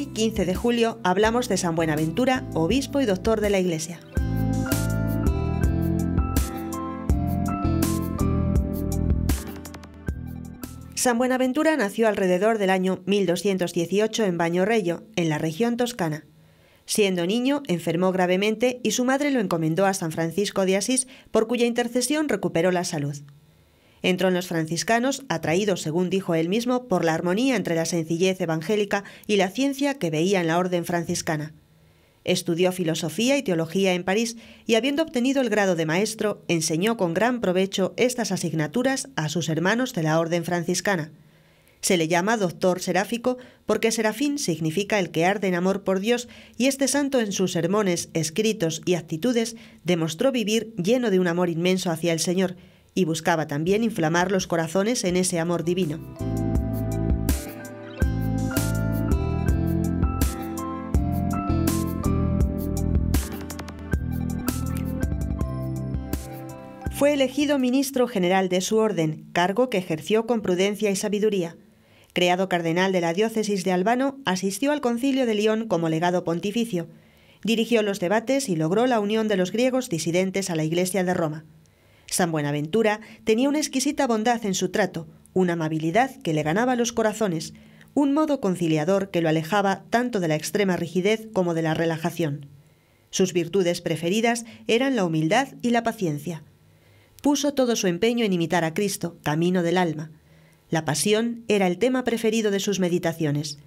15 de julio hablamos de San Buenaventura, obispo y doctor de la Iglesia. San Buenaventura nació alrededor del año 1218 en Bañorello, en la región toscana. Siendo niño, enfermó gravemente y su madre lo encomendó a San Francisco de Asís, por cuya intercesión recuperó la salud. Entró en los franciscanos, atraído, según dijo él mismo, por la armonía entre la sencillez evangélica y la ciencia que veía en la orden franciscana. Estudió filosofía y teología en París y habiendo obtenido el grado de maestro, enseñó con gran provecho estas asignaturas a sus hermanos de la orden franciscana. Se le llama doctor seráfico porque serafín significa el que arde en amor por Dios y este santo en sus sermones, escritos y actitudes demostró vivir lleno de un amor inmenso hacia el Señor y buscaba también inflamar los corazones en ese amor divino. Fue elegido ministro general de su orden, cargo que ejerció con prudencia y sabiduría. Creado cardenal de la diócesis de Albano, asistió al concilio de León como legado pontificio. Dirigió los debates y logró la unión de los griegos disidentes a la Iglesia de Roma. San Buenaventura tenía una exquisita bondad en su trato, una amabilidad que le ganaba los corazones, un modo conciliador que lo alejaba tanto de la extrema rigidez como de la relajación. Sus virtudes preferidas eran la humildad y la paciencia puso todo su empeño en imitar a Cristo, camino del alma. La pasión era el tema preferido de sus meditaciones.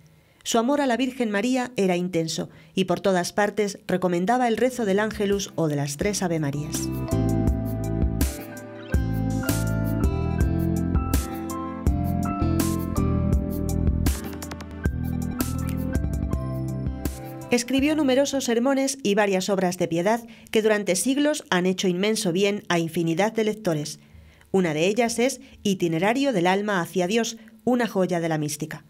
Su amor a la Virgen María era intenso y por todas partes recomendaba el rezo del Ángelus o de las tres Ave Marías. Escribió numerosos sermones y varias obras de piedad que durante siglos han hecho inmenso bien a infinidad de lectores. Una de ellas es Itinerario del alma hacia Dios, una joya de la mística.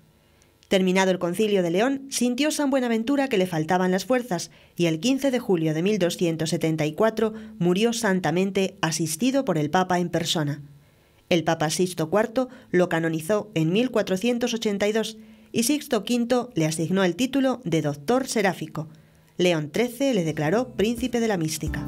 Terminado el concilio de León, sintió San Buenaventura que le faltaban las fuerzas y el 15 de julio de 1274 murió santamente asistido por el Papa en persona. El Papa Sixto IV lo canonizó en 1482 y Sixto V le asignó el título de doctor seráfico. León XIII le declaró príncipe de la mística.